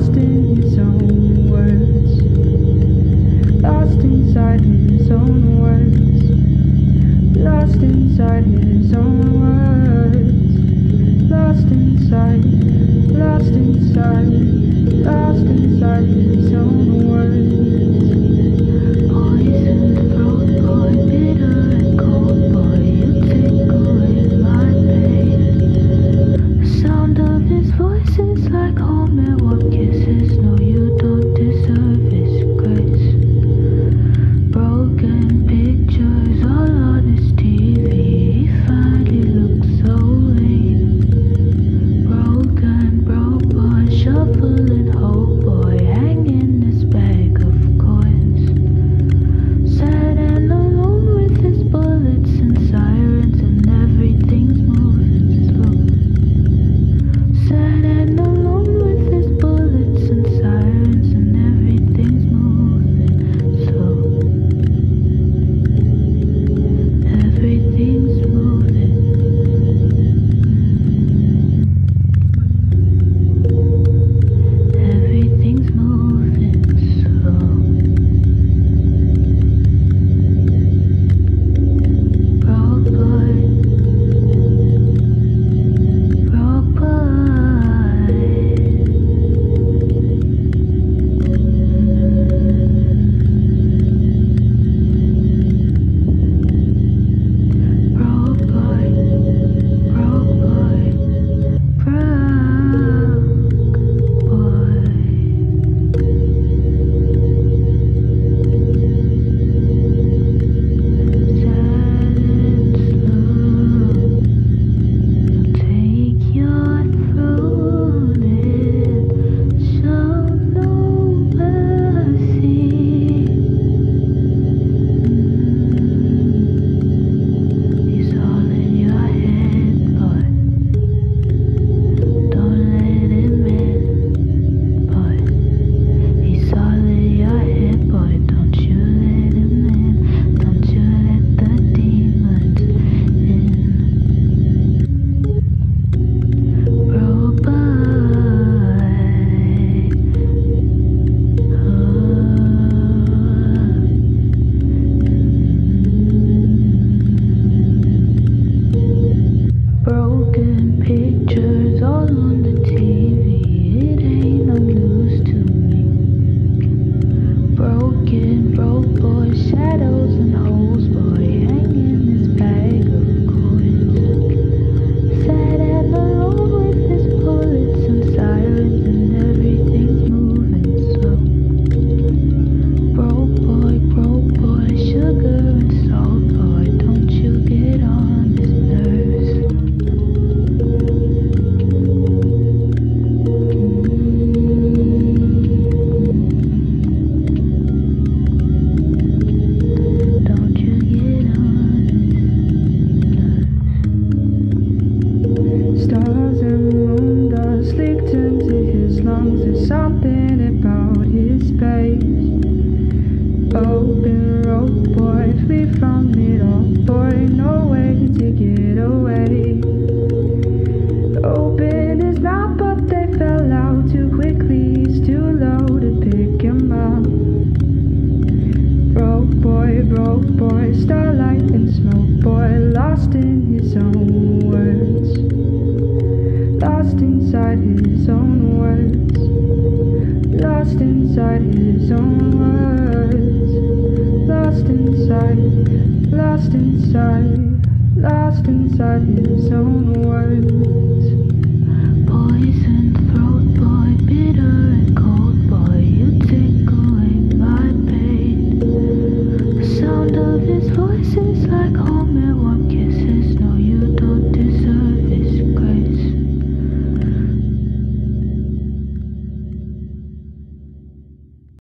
lost in his own words, lost inside his own words, lost inside his own words, lost inside, lost inside, lost inside his own words. And peace. no way to get away. Open his mouth, but they fell out too quickly. He's too low to pick him up. Broke boy, broke boy, starlight and smoke boy, lost in his own words. Lost inside his own words. Lost inside his own words. Lost inside. Lost inside, lost inside his own words. Poisoned throat boy, bitter and cold boy, you take away my pain. The sound of his voice is like home.